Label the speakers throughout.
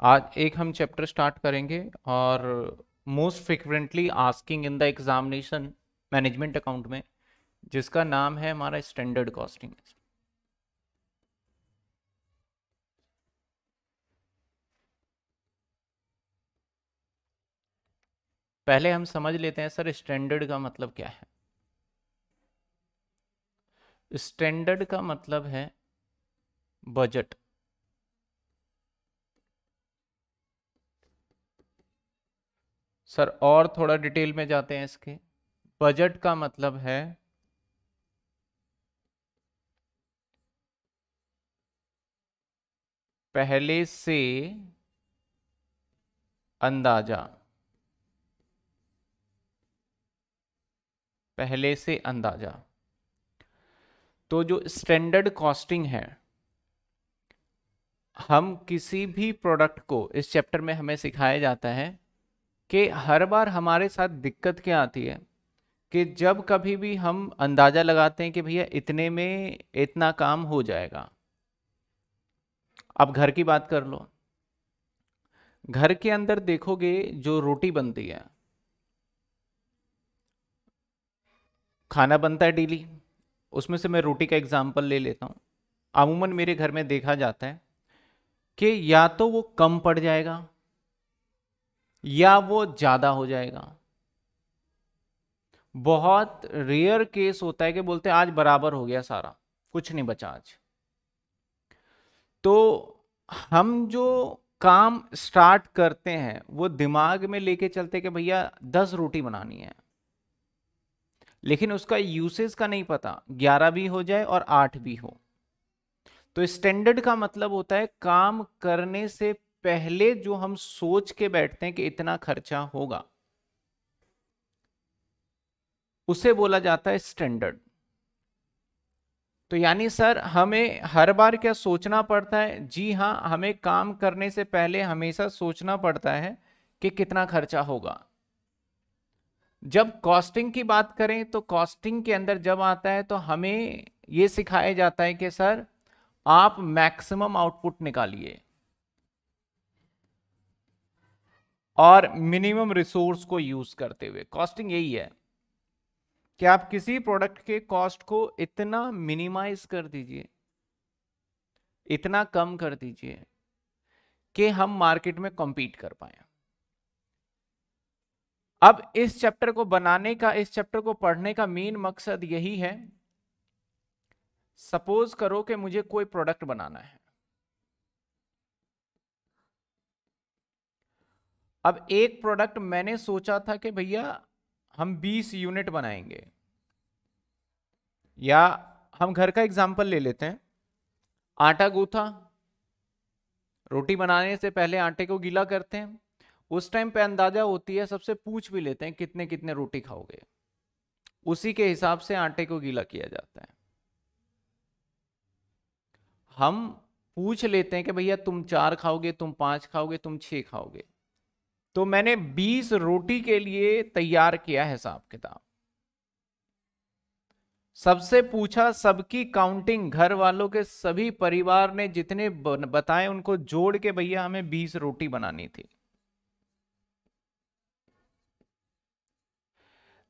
Speaker 1: आज एक हम चैप्टर स्टार्ट करेंगे और most frequently asking in the examination management account में, जिसका नाम है हमारा स्टैंडर्ड कॉस्टिंग पहले हम समझ लेते हैं सर स्टैंडर्ड का मतलब क्या है? स्टैंडर्ड का मतलब है बजट सर, और थोड़ा डिटेल में जाते हैं इसके। बजट का मतलब है पहले से अंदाज़ा। पहले से अंदाज़ा। तो जो स्टैंडर्ड कॉस्टिंग है, हम किसी भी प्रोडक्ट को, इस चैप्टर में हमें सिखाया जाता है कि हर बार हमारे साथ दिक्कत क्या आती है? कि जब कभी भी हम अंदाज़ा लगाते हैं कि भैया इतने में इतना काम हो जाएगा। अब घर की बात कर लो। घर के अंदर देखोगे जो रोटी बनती है। खाना बनता है डेली। उसमें से मैं रोटी का एग्ज़ाम्पल ले लेता हूँ। अमूमन मेरे घर में देखा जाता है कि या तो वो कम पड़ जाएगा या वो ज़्यादा हो जाएगा? बहुत रेयर केस होता है कि बोलते हैं, आज बराबर हो गया सारा, कुछ नहीं बचा आज। तो हम जो काम स्टार्ट करते हैं, वो दिमाग में लेके चलते कि भैया, दस रोटी बनानी है। लेकिन उसका यूसेज का नहीं पता, ग्यारह भी हो जाए और आठ भी हो। तो स्टैंडर्ड का मतलब होता है, काम करने से पहले जो हम सोच के बैठते हैं कि इतना खर्चा होगा, उसे बोला जाता है स्टैंडर्ड तो यानी सर, हमें हर बार क्या सोचना पड़ता है? जी हाँ हमें काम करने से पहले हमेशा सोचना पड़ता है कि कितना खर्चा होगा। जब कॉस्टिंग की बात करें तो कॉस्टिंग के अंदर जब आता है तो हमें यह सिखाया जाता है कि सर, आप मैक्सिमम आउटपुट निकालिए। और मिनिमम रिसोर्स को यूज़ करते हुए। कॉस्टिंग यही है कि आप किसी प्रोडक्ट के कॉस्ट को इतना मिनिमाइज कर दीजिए, इतना कम कर दीजिए कि हम मार्केट में कॉम्पीट कर पाए। अब इस चैप्टर को बनाने का, इस चैप्टर को पढ़ने का मेन मकसद यही है सपोज़ करो कि मुझे कोई प्रोडक्ट बनाना है। अब एक प्रोडक्ट मैंने सोचा था कि भैया, हम 20 यूनिट बनाएँगे। या हम घर का एग्ज़ाम्पल ले लेते हैं। आटा गूथा। रोटी बनाने से पहले आटे को गीला करते हैं। उस टाइम पे अंदाज़ा होती है, सबसे पूछ भी लेते हैं, कितने कितने रोटी खाओगे। उसी के हिसाब से आटे को गीला किया जाता है। हम पूछ लेते हैं कि भैया, तुम चार खाओगे, तुम पाँच खाओगे, तुम छह खाओगे। तो मैंने 20 रोटी के लिए तैयार किया हिसाब किताब। सबसे पूछा, सबकी काउंटिंग घर वालों के सभी परिवार ने जितने बताए उनको जोड़ के भैया हमें 20 रोटी बनानी थी।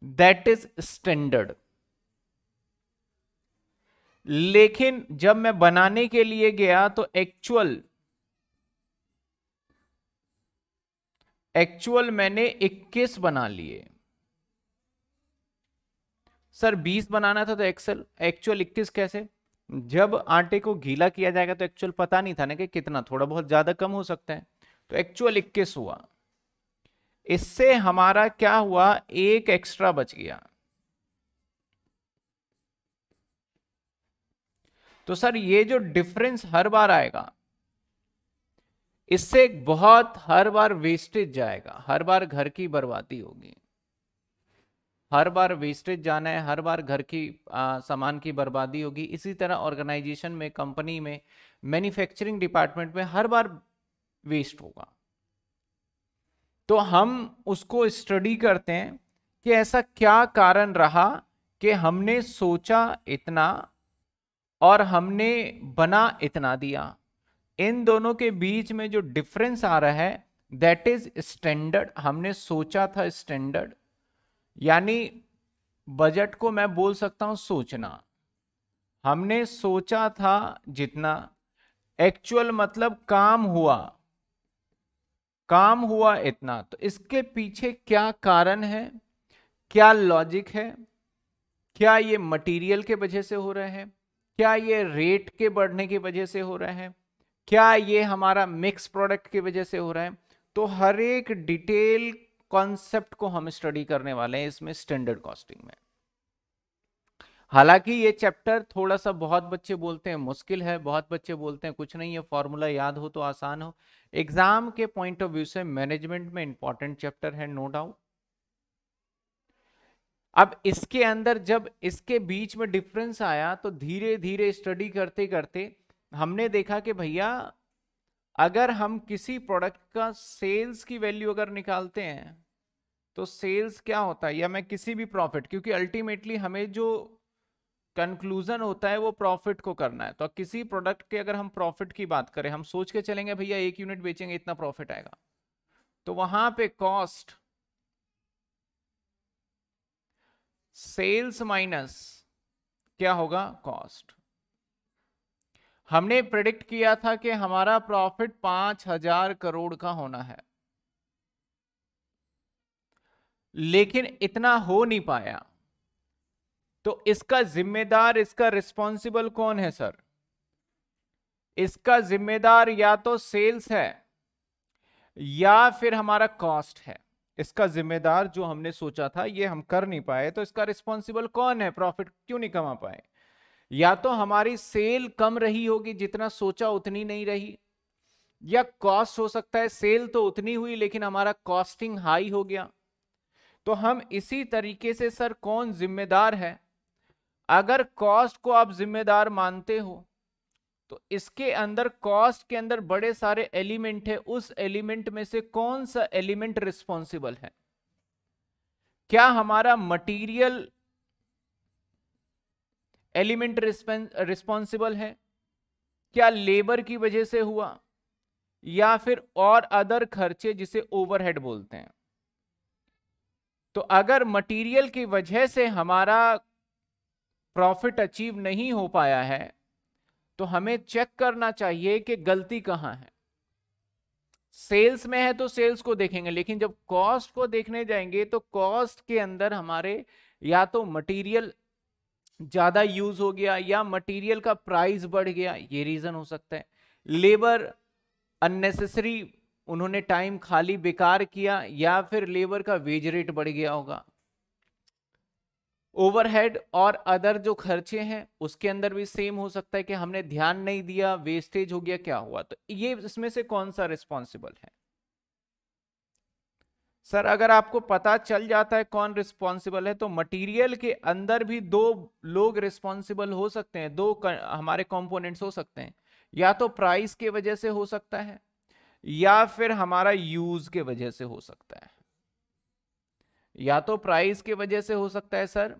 Speaker 1: दैट इज़ स्टैंडर्ड लेकिन जब मैं बनाने के लिए गया तो एक्चुअल एक्चुअल मैंने 21 बना लिए। सर 20 बनाना था तो एक्सेल एक्चुअल 21 कैसे? जब आटे को गीला किया जाएगा तो एक्चुअल पता नहीं था ना कि कितना, थोड़ा बहुत ज़्यादा कम हो सकता है। तो एक्चुअल 21 हुआ। इससे हमारा क्या हुआ? एक एक्स्ट्रा बच गया। तो सर, ये जो डिफरेंस हर बार आएगा इससे बहुत हर बार वेस्टेज जाएगा। हर बार घर की बर्बादी होगी। हर बार वेस्टेज जाना है हर बार घर की आ, सामान की बर्बादी होगी। इसी तरह ऑर्गेनाइजेशन में कंपनी में मैन्युफैक्चरिंग डिपार्टमेंट में हर बार वेस्ट होगा। तो हम उसको स्टडी करते हैं कि ऐसा क्या कारण रहा कि हमने सोचा इतना और हमने बना इतना दिया। इन दोनों के बीच में जो डिफरेंस आ रहा है दैट इज़ स्टैंडर्ड हमने सोचा था स्टैंडर्ड यानी बजट को मैं बोल सकता हूँ सोचना। हमने सोचा था जितना। एक्चुअल मतलब काम हुआ। काम हुआ इतना। तो इसके पीछे क्या कारण है? क्या लॉजिक है? क्या ये मटेरियल के वजह से हो रहे हैं? क्या ये रेट के बढ़ने की वजह से हो रहे हैं? क्या ये हमारा मिक्स प्रोडक्ट की वजह से हो रहा है? तो हर एक डिटेल कॉन्सेप्ट को हम स्टडी करने वाले हैं इसमें स्टैंडर्ड कॉस्टिंग में। हालाँकि ये चैप्टर थोड़ा सा बहुत बच्चे बोलते हैं, मुश्किल है, बहुत बच्चे बोलते हैं, कुछ नहीं है फॉर्मूला याद हो तो आसान हो। एग्ज़ाम के पॉइंट ऑफ़ व्यू से मैनेजमेंट में इंपॉर्टेंट चैप्टर है नो डाउट अब इसके अंदर जब इसके बीच में डिफरेंस आया तो धीरे धीरे स्टडी करते करते हमने देखा कि भैया, अगर हम किसी प्रोडक्ट का सेल्स की वैल्यू अगर निकालते हैं तो सेल्स क्या होता है? या मैं किसी भी प्रॉफिट क्योंकि अल्टीमेटली हमें जो कंक्लूजन होता है, वो प्रॉफिट को करना है। तो किसी प्रोडक्ट के अगर हम प्रॉफिट की बात करें, हम सोच के चलेंगे, भैया, एक यूनिट बेचेंगे, इतना प्रॉफिट आएगा। तो वहाँ पे कॉस्ट सेल्स माइनस क्या होगा? कॉस्ट हमने प्रिडिक्ट किया था कि हमारा प्रॉफिट पाँच हज़ार करोड़ का होना है। लेकिन इतना हो नहीं पाया। तो इसका जिम्मेदार, इसका रिस्पॉन्सिबल कौन है सर इसका जिम्मेदार या तो सेल्स है, या फिर हमारा कॉस्ट है। इसका जिम्मेदार जो हमने सोचा था, ये हम कर नहीं पाए तो इसका रिस्पॉन्सिबल कौन है? प्रॉफिट क्यों नहीं कमा पाए? या तो हमारी सेल कम रही होगी जितना सोचा उतनी नहीं रही, या कॉस्ट हो सकता है, सेल तो उतनी हुई लेकिन हमारा कॉस्टिंग हाई हो गया। तो हम इसी तरीके से सर कौन जिम्मेदार है? अगर कॉस्ट को आप जिम्मेदार मानते हो तो इसके अंदर कॉस्ट के अंदर बड़े सारे एलिमेंट है, उस एलिमेंट में से कौन सा एलिमेंट रिस्पॉन्सिबल है? क्या हमारा मटेरियल एलिमेंट रिस्पॉन्सिबल है? क्या लेबर की वजह से हुआ? या फिर और अदर खर्चे जिसे ओवरहेड बोलते हैं? तो अगर मटेरियल की वजह से हमारा प्रॉफिट अचीव नहीं हो पाया है तो हमें चेक करना चाहिए कि गलती कहाँ है। सेल्स में है तो सेल्स को देखेंगे, लेकिन जब कॉस्ट को देखने जाएँगे तो कॉस्ट के अंदर हमारे या तो मटेरियल ज़्यादा यूज़ हो गया या मटेरियल का प्राइस बढ़ गया, ये रीजन हो सकता है। लेबर अननेसेसरी, उन्होंने टाइम खाली बेकार किया या फिर लेबर का वेज रेट बढ़ गया होगा। ओवरहेड और अदर जो खर्चे हैं, उसके अंदर भी सेम हो सकता है कि हमने ध्यान नहीं दिया वेस्टेज हो गया, क्या हुआ? तो ये इसमें से कौन सा रिस्पॉन्सिबल है? सर, अगर आपको पता चल जाता है कौन रिस्पॉन्सिबल है तो मटेरियल के अंदर भी दो लोग रिस्पॉन्सिबल हो सकते हैं, दो हमारे कंपोनेंट्स हो सकते हैं। या तो प्राइस के वजह से हो सकता है, या फिर हमारा यूज़ के वजह से हो सकता है। या तो प्राइस के वजह से हो सकता है सर,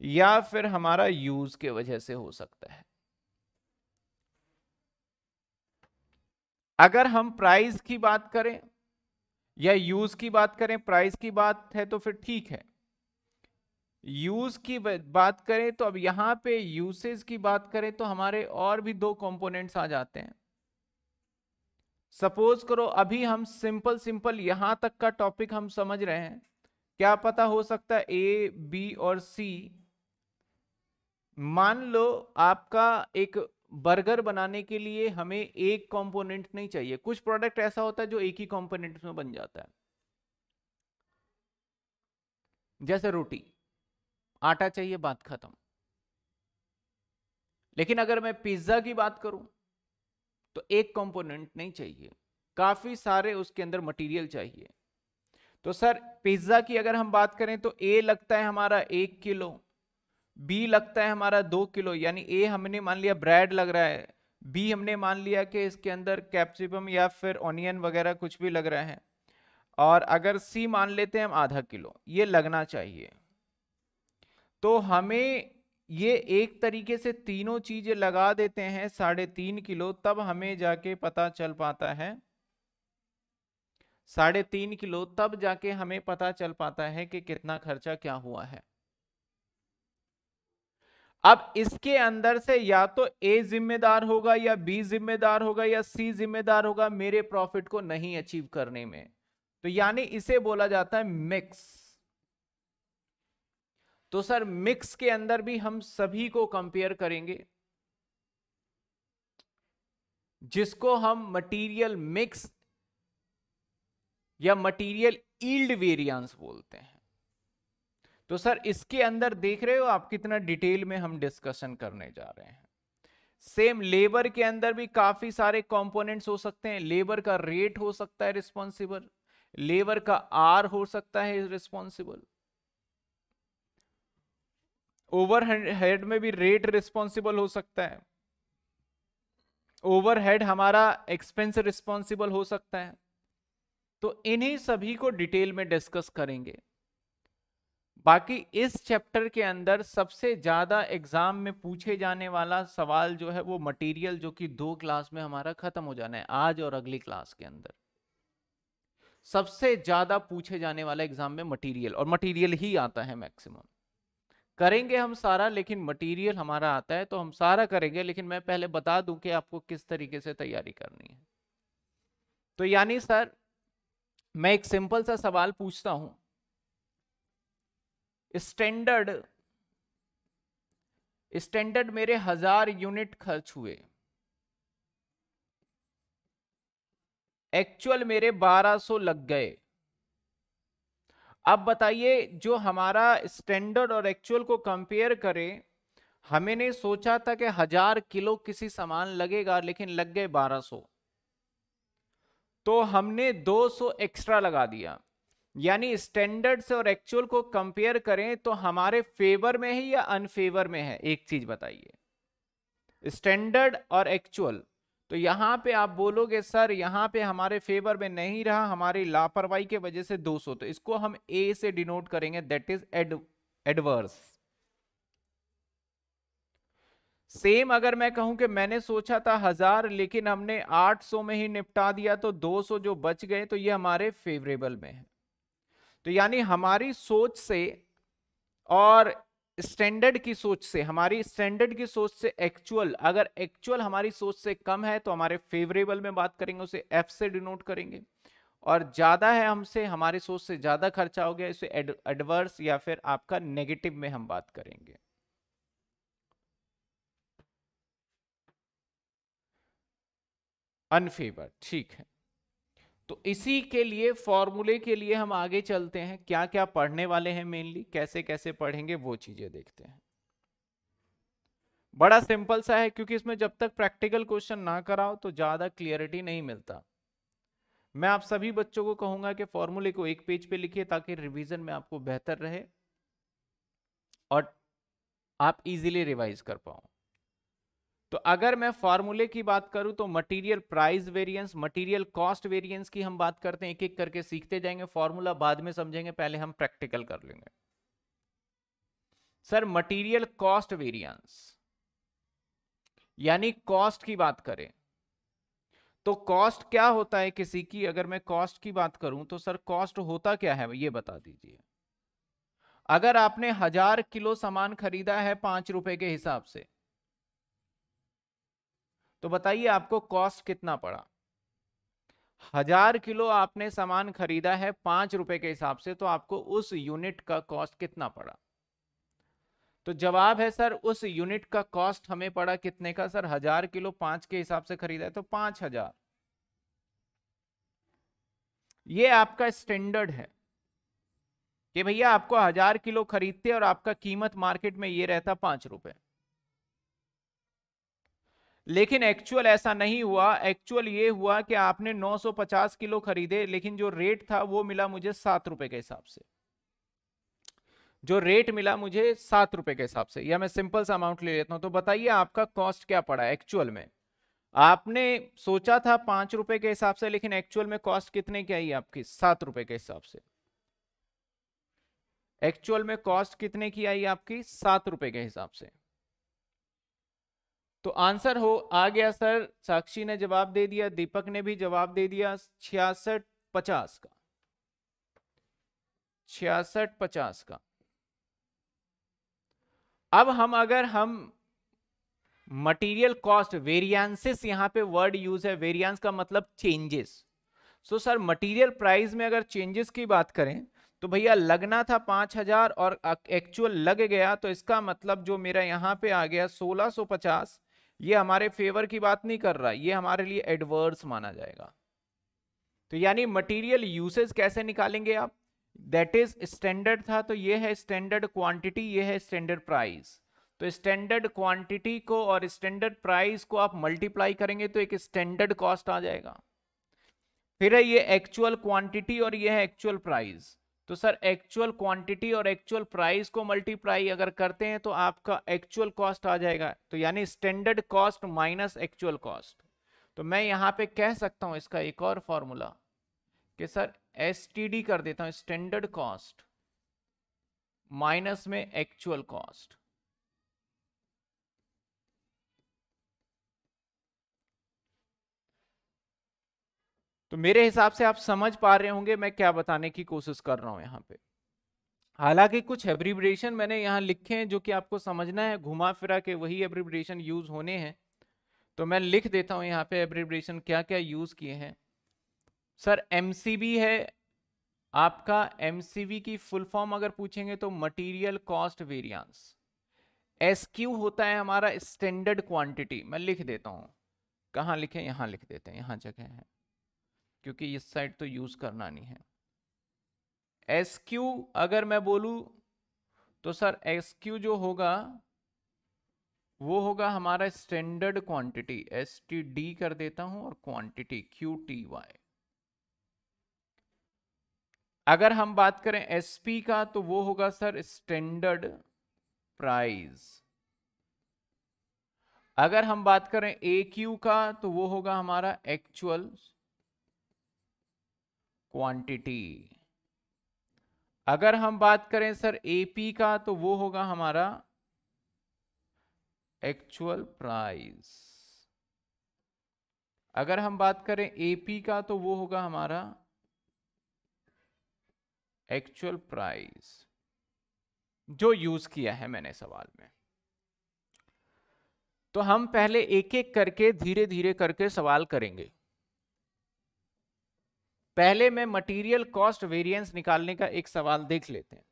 Speaker 1: या फिर हमारा यूज़ के वजह से हो सकता है। अगर हम प्राइस की बात करें या यूज़ की बात करें, प्राइस की बात है तो फिर ठीक है। यूज़ की बात करें तो अब यहाँ पे यूसेज की बात करें तो हमारे और भी दो कंपोनेंट्स आ जाते हैं। सपोज़ करो अभी हम सिंपल सिंपल यहाँ तक का टॉपिक हम समझ रहे हैं। क्या पता हो सकता है ए बी और सी मान लो आपका एक बर्गर बनाने के लिए हमें एक कंपोनेंट नहीं चाहिए। कुछ प्रोडक्ट ऐसा होता है जो एक ही कंपोनेंट में बन जाता है। जैसे रोटी। आटा चाहिए, बात खत्म। लेकिन अगर मैं पिज्जा की बात करूँ तो एक कंपोनेंट नहीं चाहिए। काफ़ी सारे उसके अंदर मटेरियल चाहिए। तो सर पिज्जा की अगर हम बात करें तो ए लगता है हमारा एक किलो। बी लगता है हमारा दो किलो, यानी ए हमने मान लिया ब्रेड लग रहा है बी हमने मान लिया कि इसके अंदर कैप्सिकम या फिर ऑनियन वगैरह कुछ भी लग रहा है। और अगर सी मान लेते हैं हम आधा किलो, ये लगना चाहिए। तो हमें ये एक तरीके से तीनों चीज़ें लगा देते हैं, साढ़े तीन किलो, तब हमें जाके पता चल पाता है। साढ़े तीन किलो, तब जाके हमें पता चल पाता है कि कितना खर्चा क्या हुआ है। अब इसके अंदर से या तो ए जिम्मेदार होगा या बी जिम्मेदार होगा या सी जिम्मेदार होगा मेरे प्रॉफिट को नहीं अचीव करने में। तो यानी इसे बोला जाता है मिक्स तो सर मिक्स के अंदर भी हम सभी को कंपेयर करेंगे। जिसको हम मटेरियल मिक्स या मटेरियल ईल्ड वेरिएंस बोलते हैं। तो सर, इसके अंदर देख रहे हो आप कितना डिटेल में हम डिस्कशन करने जा रहे हैं। सेम लेबर के अंदर भी काफ़ी सारे कंपोनेंट्स हो सकते हैं। लेबर का रेट हो सकता है रिस्पॉन्सिबल, लेबर का आर हो सकता है रिस्पॉन्सिबल। ओवर हेड में भी रेट रिस्पॉन्सिबल हो सकता है। ओवरहेड हमारा एक्सपेंस रिस्पॉन्सिबल हो सकता है। तो इन्हीं सभी को डिटेल में डिस्कस करेंगे। बाकी इस चैप्टर के अंदर सबसे ज़्यादा एग्ज़ाम में पूछे जाने वाला सवाल जो है वो मटेरियल जो कि दो क्लास में हमारा खत्म हो जाना है, आज और अगली क्लास के अंदर। सबसे ज़्यादा पूछे जाने वाला एग्ज़ाम में मटेरियल और मटेरियल ही आता है मैक्सिमम करेंगे हम सारा, लेकिन मटेरियल हमारा आता है तो हम सारा करेंगे, लेकिन मैं पहले बता दूँ कि आपको किस तरीके से तैयारी करनी है। तो यानी सर, मैं एक सिंपल सा सवाल पूछता हूँ। स्टैंडर्ड स्टैंडर्ड मेरे हज़ार यूनिट खर्च हुए एक्चुअल मेरे 1200 लग गए अब बताइए जो हमारा स्टैंडर्ड और एक्चुअल को कंपेयर करें हमने सोचा था कि हज़ार किलो किसी सामान लगेगा लेकिन लग गए 1200 तो हमने 200 एक्स्ट्रा लगा दिया यानी स्टैंडर्ड से और एक्चुअल को कंपेयर करें तो हमारे फेवर में है या अनफेवर में है? एक चीज़ बताइए। स्टैंडर्ड और एक्चुअल तो यहाँ पे आप बोलोगे, सर, यहाँ पे हमारे फेवर में नहीं रहा, हमारी लापरवाही के वजह से 200 तो इसको हम ए से डिनोट करेंगे that is ad adverse same अगर मैं कहूँ कि मैंने सोचा था हज़ार, लेकिन हमने 800 में ही निपटा दिया तो 200 जो बच गए तो ये हमारे फेवरेबल में है। तो यानी हमारी सोच से और स्टैंडर्ड की सोच से, हमारी स्टैंडर्ड की सोच से एक्चुअल अगर एक्चुअल हमारी सोच से कम है तो हमारे फेवरेबल में बात करेंगे, उसे एफ़ से डिनोट करेंगे। और ज़्यादा है हमसे, हमारी सोच से ज़्यादा खर्चा हो गया, इसे एडवर्स या फिर आपका नेगेटिव में हम बात करेंगे। अनफेवर ठीक है। तो इसी के लिए फॉर्मूले के लिए हम आगे चलते हैं। क्या क्या पढ़ने वाले हैं मेनली कैसे कैसे पढ़ेंगे, वो चीज़ें देखते हैं। बड़ा सिंपल सा है, क्योंकि इसमें जब तक प्रैक्टिकल क्वेश्चन ना कराओ तो ज़्यादा क्लियरिटी नहीं मिलता। मैं आप सभी बच्चों को कहूँगा कि फॉर्मूले को एक पेज पे लिखिए, ताकि रिवीजन में आपको बेहतर रहे, और आप इजीली रिवाइज कर पाओ। तो अगर मैं फॉर्मूले की बात करूँ तो material price variance material cost variance की हम बात करते हैं एक एक करके सीखते जाएँगे फॉर्मूला बाद में समझेंगे, पहले हम प्रैक्टिकल कर लेंगे। सर मटेरियल कॉस्ट वेरिएंस यानी कॉस्ट की बात करें तो कॉस्ट क्या होता है किसी की? अगर मैं कॉस्ट की बात करूँ तो सर कॉस्ट होता क्या है? ये बता दीजिए। अगर आपने हज़ार किलो सामान खरीदा है पाँच रुपए के हिसाब से तो बताइए आपको कॉस्ट कितना पड़ा? हज़ार किलो आपने सामान खरीदा है पाँच रुपए के हिसाब से तो आपको उस यूनिट का कॉस्ट कितना पड़ा? तो जवाब है सर, उस यूनिट का कॉस्ट हमें पड़ा कितने का? सर, हज़ार किलो पाँच के हिसाब से खरीदा है तो पाँच हज़ार। ये आपका स्टैंडर्ड है कि भैया आपको हज़ार किलो खरीदते और आपका कीमत मार्केट में ये रहता पाँच रुपए। लेकिन एक्चुअल ऐसा नहीं हुआ। एक्चुअल ये हुआ कि आपने 950 किलो खरीदे, लेकिन जो रेट था वो मिला मुझे सात रुपए के हिसाब से। जो रेट मिला मुझे सात रुपए के हिसाब से। या मैं सिंपल सा अमाउंट ले लेता हूँ। तो बताइए आपका कॉस्ट क्या पड़ा एक्चुअल में? आपने सोचा था पाँच रुपए के हिसाब से, लेकिन एक्चुअल में कॉस्ट कितने की आई आपकी? सात रुपए के हिसाब से। एक्चुअल में कॉस्ट कितने की आई आपकी? सात रुपए के हिसाब से। तो आंसर हो, आ गया सर, साक्षी ने जवाब दे दिया, दीपक ने भी जवाब दे दिया, छियासठ पचास का। छियासठ पचास का। अब हम, अगर हम मटेरियल कॉस्ट वेरियंसेस यहाँ पे वर्ड यूज़ है वेरियंस का मतलब changes so sir material price में अगर चेंजेस की बात करें तो भैया लगना था पाँच हज़ार और एक्चुअल लग गया तो इसका मतलब जो मेरा यहाँ पे आ गया, सोलह सो पचास ये हमारे फेवर की बात नहीं कर रहा, ये हमारे लिए एडवर्स माना जाएगा। तो यानी मटेरियल यूसेज कैसे निकालेंगे आप? दैट इज़ स्टैंडर्ड था तो ये है स्टैंडर्ड क्वांटिटी ये है स्टैंडर्ड प्राइस तो स्टैंडर्ड क्वांटिटी को और स्टैंडर्ड प्राइस को आप मल्टीप्लाई करेंगे तो एक स्टैंडर्ड कॉस्ट आ जाएगा। फिर है ये एक्चुअल क्वांटिटी और ये है एक्चुअल प्राइस तो सर एक्चुअल क्वांटिटी और एक्चुअल प्राइस को मल्टीप्लाई अगर करते हैं तो आपका एक्चुअल कॉस्ट आ जाएगा। तो यानी standard cost minus actual cost तो मैं यहाँ पे कह सकता हूँ इसका एक और फॉर्मूला कि सर एसटीडी कर देता हूँ स्टैंडर्ड कॉस्ट माइनस में एक्चुअल कॉस्ट तो मेरे हिसाब से आप समझ पा रहे होंगे मैं क्या बताने की कोशिश कर रहा हूँ यहाँ पे। हालाँकि कुछ एब्रिब्रेशन मैंने यहाँ लिखे हैं जो कि आपको समझना है, घुमा फिरा के वही एब्रिब्रेशन यूज़ होने हैं। तो मैं लिख देता हूँ यहाँ पे एब्रिब्रेशन क्या क्या यूज़ किए हैं। सर एमसीबी है, आपका एमसीबी की फुल फॉर्म अगर पूछेंगे तो material cost variance S Q होता है हमारा स्टैंडर्ड क्वांटिटी मैं लिख देता हूँ। कहाँ लिखे? यहाँ लिख देते हैं, यहाँ जगह है। क्योंकि इस साइड तो यूज़ करना नहीं है। एस क्यू अगर मैं बोलूँ तो सर एस क्यू जो होगा, वो होगा हमारा standard quantity S T D कर देता हूँ और क्वांटिटी क्यू टी वाई अगर हम बात करें एस पी का तो वो होगा सर स्टैंडर्ड प्राइस अगर हम बात करें ए क्यू का तो वो होगा हमारा एक्चुअल क्वांटिटी अगर हम बात करें सर एपी का तो वो होगा हमारा एक्चुअल प्राइस अगर हम बात करें एपी का तो वो होगा हमारा एक्चुअल प्राइस जो यूज़ किया है मैंने सवाल में। तो हम पहले एक एक करके धीरे धीरे करके सवाल करेंगे। पहले मैं मटेरियल कॉस्ट वेरिएंस निकालने का एक सवाल देख लेते हैं।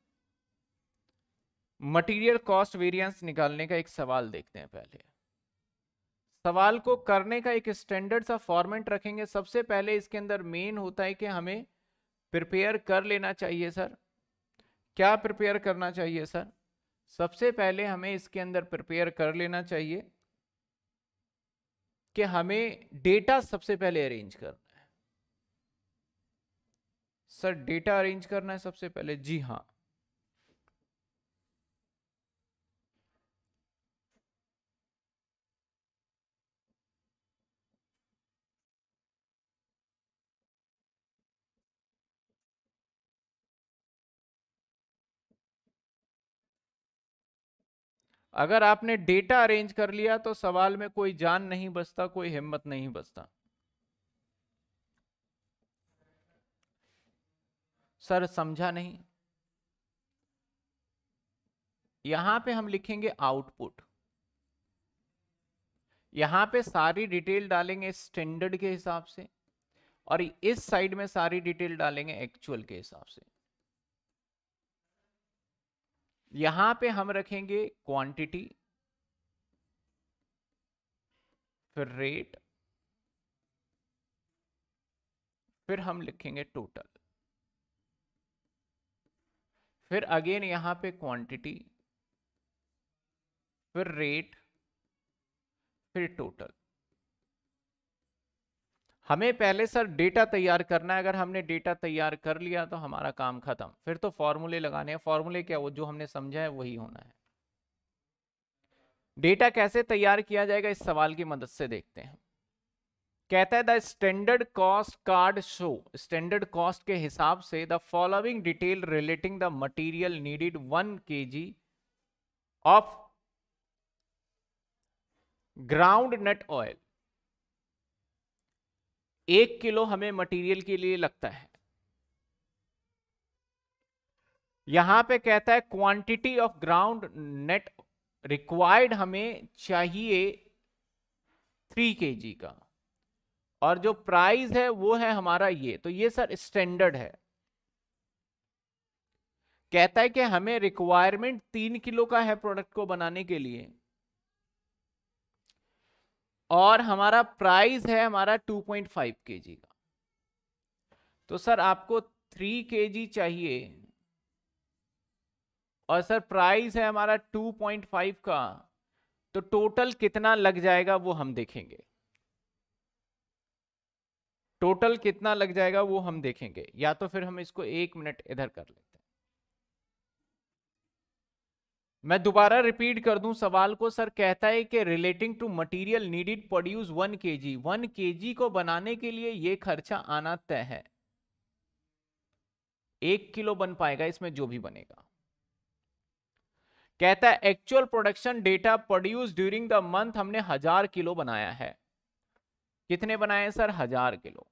Speaker 1: मटेरियल कॉस्ट वेरिएंस निकालने का एक सवाल देखते हैं पहले। सवाल को करने का एक स्टैंडर्ड सा फॉर्मेट रखेंगे। सबसे पहले इसके अंदर मेन होता है कि हमें प्रिपेयर कर लेना चाहिए सर क्या प्रिपेयर करना चाहिए सर सबसे पहले हमें इसके अंदर प्रिपेयर कर लेना चाहिए कि हमें डेटा सबसे पहले अरेंज करना सर, डेटा अरेंज करना है सबसे पहले? जी हाँ। अगर आपने डेटा अरेंज कर लिया तो सवाल में कोई जान नहीं बचता कोई हिम्मत नहीं बचता सर समझा नहीं। यहाँ पे हम लिखेंगे आउटपुट यहाँ पे सारी डिटेल डालेंगे स्टैंडर्ड के हिसाब से और इस साइड में सारी डिटेल डालेंगे एक्चुअल के हिसाब से। यहाँ पे हम रखेंगे क्वांटिटी फिर रेट फिर हम लिखेंगे टोटल फिर अगेन यहाँ पे क्वांटिटी फिर रेट फिर टोटल हमें पहले सर डेटा तैयार करना है। अगर हमने डेटा तैयार कर लिया तो हमारा काम खत्म। फिर तो फॉर्मूले लगाने हैं। फॉर्मूले क्या? वो जो हमने समझा है, वही होना है। डेटा कैसे तैयार किया जाएगा? इस सवाल की मदद से देखते हैं। कहता है, the standard cost card show. Standard cost के हिसाब से, the following detail relating the material needed one K G of groundnut oil. एक किलो हमें मटेरियल के लिए लगता है। यहाँ पे कहता है, quantity of groundnut required हमें चाहिए थ्री के जी का। और जो प्राइस है, वो है हमारा ये। तो ये सर स्टैंडर्ड है। कहता है कि हमें रिक्वायरमेंट तीन किलो का है प्रोडक्ट को बनाने के लिए। और हमारा प्राइस है हमारा 2.5 पॉइंट के का। तो सर आपको थ्री के चाहिए। और सर प्राइस है हमारा 2.5 का। तो टोटल कितना लग जाएगा वो हम देखेंगे। टोटल कितना लग जाएगा वो हम देखेंगे, या तो फिर हम इसको एक मिनट इधर कर लेते हैं। मैं दोबारा रिपीट कर दूँ सवाल को, सर कहता है कि relating to material needed produce one K G one के जी को बनाने के लिए ये खर्चा आना तय है। एक किलो बन पाएगा, इसमें जो भी बनेगा। कहता है actual production data produce during the month हमने हज़ार किलो बनाया है। कितने बनाए सर? हज़ार kilo.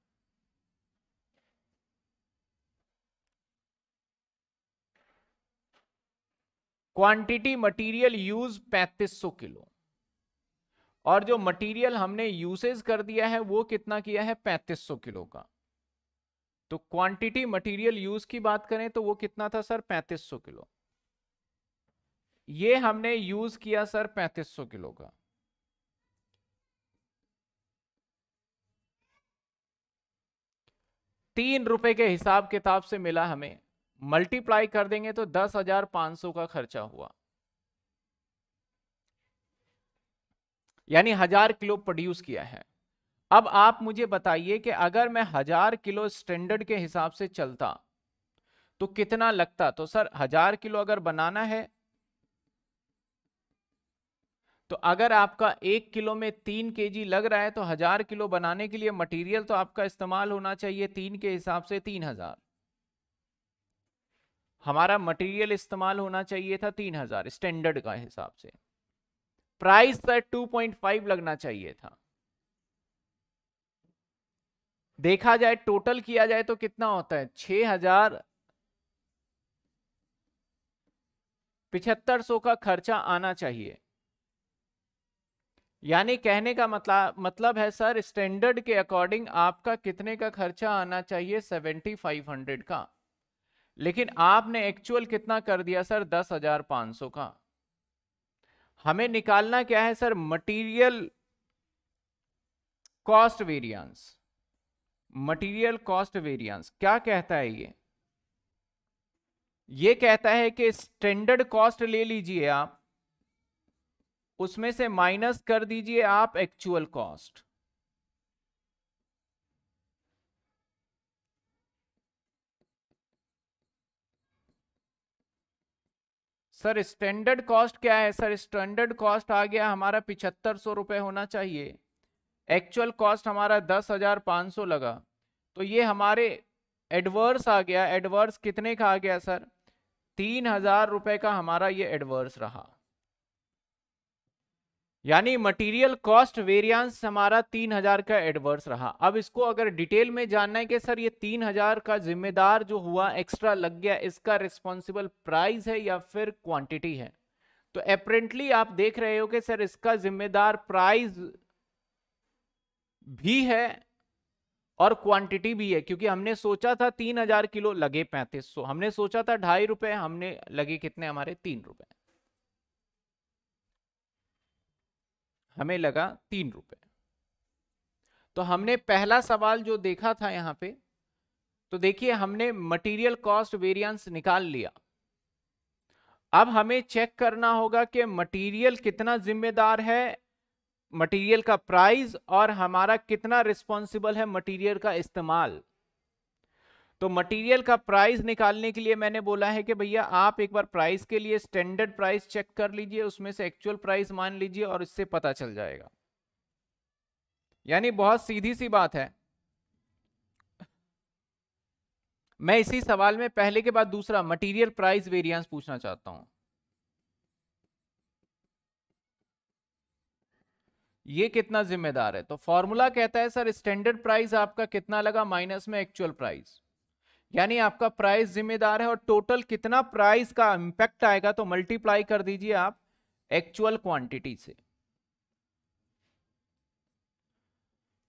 Speaker 1: Quantity material use 3500 kilo. और जो मटेरियल हमने यूसेज कर दिया है, वो कितना किया है? 3500 किलो का। तो क्वांटिटी मटेरियल यूज़ की बात करें तो वो कितना था सर? 3500 किलो। ये हमने यूज़ किया सर 3500 किलो का। तीन रुपए के हिसाब किताब से मिला हमें। मल्टीप्लाई कर देंगे तो दस हज़ार पाँच सौ का खर्चा हुआ। यानी हज़ार किलो प्रोड्यूस किया है। अब आप मुझे बताइए कि अगर मैं हज़ार किलो स्टैंडर्ड के हिसाब से चलता तो कितना लगता? तो सर, हज़ार किलो अगर बनाना है तो अगर आपका एक किलो में तीन के लग रहा है तो हज़ार किलो बनाने के लिए मटेरियल तो आपका इस्तेमाल होना चाहिए तीन के हिसाब से तीन हज़ार। हमारा मटेरियल इस्तेमाल होना चाहिए था तीन हज़ार स्टैंडर्ड का हिसाब से। Price sir two point five लगना चाहिए था। देखा जाए टोटल किया जाए तो कितना होता है? छ हज़ार पिछहत्तर सौ का खर्चा आना चाहिए। यानी कहने का मतलब मतलब है सर स्टैंडर्ड के अकॉर्डिंग आपका कितने का खर्चा आना चाहिए? सेवेंटी फाइव हंड्रेड का। लेकिन आपने एक्चुअल कितना कर दिया सर? दस हज़ार पाँच सौ का। हमें निकालना क्या है sir? Material cost variance material cost variance क्या कहता है ये? ये कहता है कि स्टैंडर्ड कॉस्ट ले लीजिए आप। उसमें से माइनस कर दीजिए आप actual cost. Sir, standard cost क्या है? सर, स्टैंडर्ड कॉस्ट आ गया, हमारा पिछहत्तर सौ रुपए होना चाहिए। एक्चुअल कॉस्ट हमारा दस हज़ार पाँच सौ लगा। तो ये हमारे एडवर्स आ गया। एडवर्स कितने का आ गया, सर? तीन हज़ार रुपए का हमारा ये एडवर्स रहा। यानी मटेरियल कॉस्ट वेरिएंस हमारा तीन हज़ार का एडवर्स रहा। अब इसको अगर डिटेल में जानना है कि सर ये तीन हज़ार का जिम्मेदार जो हुआ एक्स्ट्रा लग गया, इसका रिस्पॉन्सिबल प्राइस है या फिर क्वांटिटी है? तो अप्रेंटली आप देख रहे हो कि सर इसका जिम्मेदार प्राइस भी है और क्वांटिटी भी है, क्योंकि हमने सोचा था तीन हज़ार किलो लगे पैंतीस सौ, हमने सोचा था ढाई रुपए, हमने लगे कितने हमारे? तीन रुपए। हमें लगा तीन रुपए। तो हमने पहला सवाल जो देखा था यहाँ पे तो देखिए हमने मटेरियल कॉस्ट वेरिएंस निकाल लिया। अब हमें चेक करना होगा कि मटेरियल कितना जिम्मेदार है मटेरियल का प्राइस और हमारा कितना रिस्पॉन्सिबल है मटेरियल का इस्तेमाल। तो मटेरियल का प्राइस निकालने के लिए मैंने बोला है कि भैया आप एक बार प्राइस के लिए स्टैंडर्ड प्राइस चेक कर लीजिए, उसमें से एक्चुअल प्राइस मान लीजिए और इससे पता चल जाएगा। यानी बहुत सीधी सी बात है। मैं इसी सवाल में पहले के बाद दूसरा मटेरियल प्राइस वेरिएंस पूछना चाहता हूँ। ये कितना जिम्मेदार है? तो फॉर्मूला कहता है, सर स्टैंडर्ड प्राइस आपका कितना लगा? माइनस में एक्चुअल प्राइस यानी आपका प्राइस जिम्मेदार है और टोटल कितना प्राइस का इंपैक्ट आएगा तो मल्टीप्लाई कर दीजिए आप एक्चुअल क्वांटिटी से।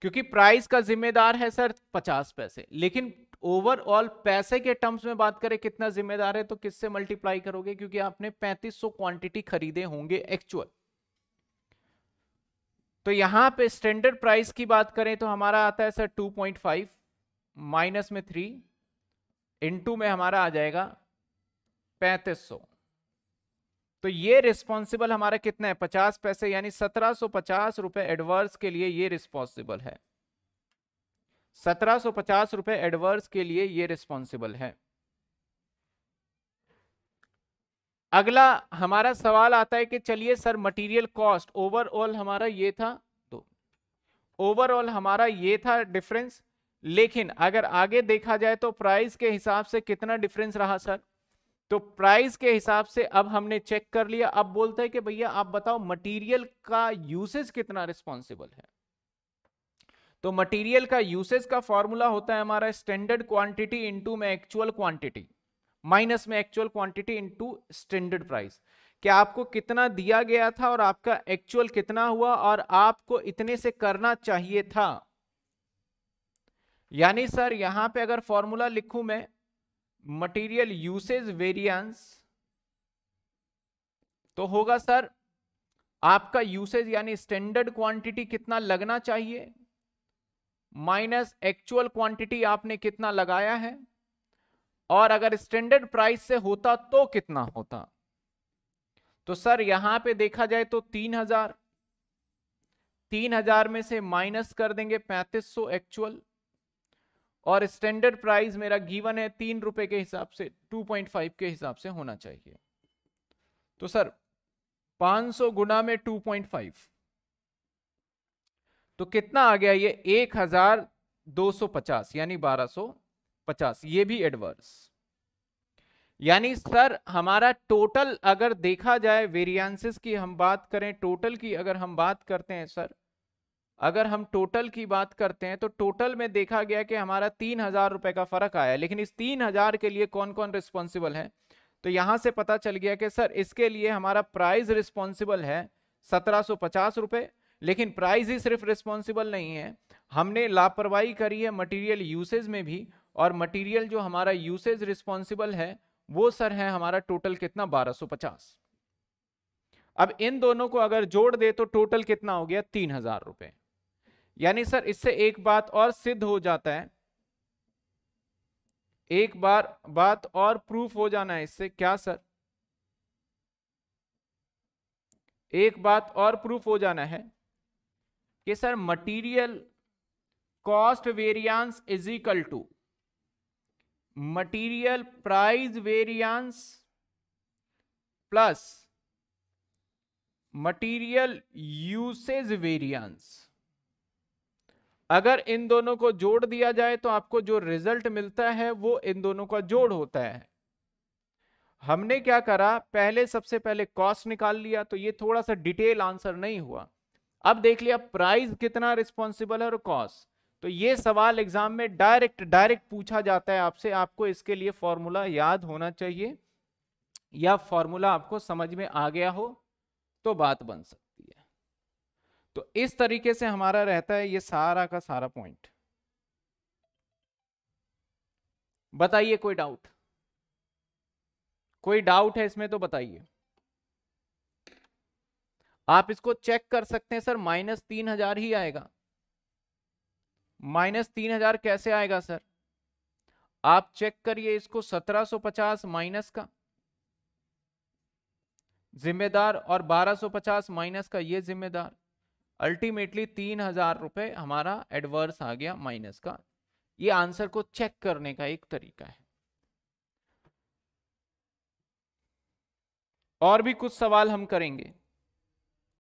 Speaker 1: क्योंकि प्राइस का जिम्मेदार है सर पचास पैसे, लेकिन ओवरऑल पैसे के टर्म्स में बात करें कितना जिम्मेदार है तो किससे मल्टीप्लाई करोगे? क्योंकि आपने 3500 क्वांटिटी खरीदे होंगे एक्चुअल तो यहाँ पे स्टैंडर्ड प्राइस की बात करें तो हमारा आता है सर 2.5 माइनस में थ्री इनटू में हमारा आ जाएगा 3500 तो ये रिस्पॉन्सिबल हमारा कितना है? 50 पैसे, यानी 1750 रुपए एडवर्स के लिए ये रिस्पॉन्सिबल है। 1750 रुपए एडवर्स के लिए ये रिस्पॉन्सिबल है। अगला हमारा सवाल आता है कि चलिए सर मटेरियल कॉस्ट ओवरऑल हमारा ये था तो ओवरऑल हमारा ये था डिफरेंस लेकिन अगर आगे देखा जाए तो प्राइस के हिसाब से कितना डिफरेंस रहा सर तो प्राइस के हिसाब से अब हमने चेक कर लिया। अब बोलते हैं कि भैया, आप बताओ मटेरियल का यूसेज कितना रिस्पॉन्सिबल है? तो मटेरियल का यूसेज का फॉर्मूला होता है हमारा स्टैंडर्ड क्वांटिटी इनटू में एक्चुअल क्वांटिटी माइनस में actual quantity into standard price क्या आपको कितना दिया गया था और आपका एक्चुअल कितना हुआ और आपको इतने से करना चाहिए था? यानी सर, यहाँ पे अगर फॉर्मूला लिखूं मैं मटेरियल यूसेज वेरिएंस तो होगा सर, आपका यूसेज यानी स्टैंडर्ड क्वांटिटी कितना लगना चाहिए माइनस एक्चुअल क्वांटिटी आपने कितना लगाया है, और अगर स्टैंडर्ड प्राइस से होता तो कितना होता। तो सर, यहाँ पे देखा जाए तो तीन हज़ार तीन हज़ार में से माइनस कर देंगे पैंतीस सौ एक्चुअल और स्टैंडर्ड प्राइस मेरा गिवन है तीन रुपए के हिसाब से टू पॉइंट फाइव के हिसाब से होना चाहिए। तो सर, पाँच सौ गुना में टू पॉइंट फाइव तो कितना आ गया ये? एक हज़ार दो सौ पचास, यानी बारह सौ पचास। ये भी एडवर्स यानी सर, हमारा टोटल अगर देखा जाए वेरिएंसेस की हम बात करें टोटल की अगर हम बात करते हैं, सर अगर हम टोटल की बात करते हैं तो टोटल में देखा गया कि हमारा तीन हज़ार रुपए का फ़र्क आया लेकिन इस तीन हज़ार के लिए कौन कौन रिस्पॉन्सिबल है? तो यहाँ से पता चल गया कि सर, इसके लिए हमारा प्राइस रिस्पॉन्सिबल है सत्रह सौ पचास रुपए, लेकिन प्राइस ही सिर्फ़ रिस्पॉन्सिबल नहीं है। हमने लापरवाही करी है मटेरियल यूसेज में भी, और मटेरियल जो हमारा यूसेज रिस्पॉन्सिबल है, वो सर है हमारा टोटल कितना? 1250 अब इन दोनों को अगर जोड़ दे तो टोटल कितना हो गया? तीन हज़ार रुपए। यानी सर इससे एक बात और सिद्ध हो जाता है। एक बार, बात और प्रूफ हो जाना है इससे, क्या सर? एक बात और प्रूफ हो जाना है कि sir material cost variance is equal to material price variance plus material usage variance अगर इन दोनों को जोड़ दिया जाए तो आपको जो रिज़ल्ट मिलता है वो इन दोनों का जोड़ होता है। हमने क्या करा? पहले सबसे पहले कॉस्ट निकाल लिया तो ये थोड़ा सा डिटेल आंसर नहीं हुआ। अब देख लिया प्राइस कितना रिस्पॉन्सिबल है और कॉस्ट तो ये सवाल एग्ज़ाम में डायरेक्ट डायरेक्ट पूछा जाता है आपसे। आपको इसके लिए फॉर्मूला याद होना चाहिए, या फॉर्मूला आपको समझ में आ गया हो तो बात बन सकती तो इस तरीके से हमारा रहता है ये सारा का सारा पॉइंट बताइए कोई डाउट कोई डाउट है इसमें तो बताइए। आप इसको चेक कर सकते हैं, सर माइनस तीन हज़ार ही आएगा। माइनस तीन हज़ार कैसे आएगा, सर? आप चेक करिए इसको सत्रह सो पचास माइनस का। जिम्मेदार और बारह सो पचास माइनस का, ये जिम्मेदार। अल्टीमेटली तीन हज़ार रुपए हमारा एडवर्स आ गया माइनस का। ये आंसर को चेक करने का एक तरीका है। और भी कुछ सवाल हम करेंगे।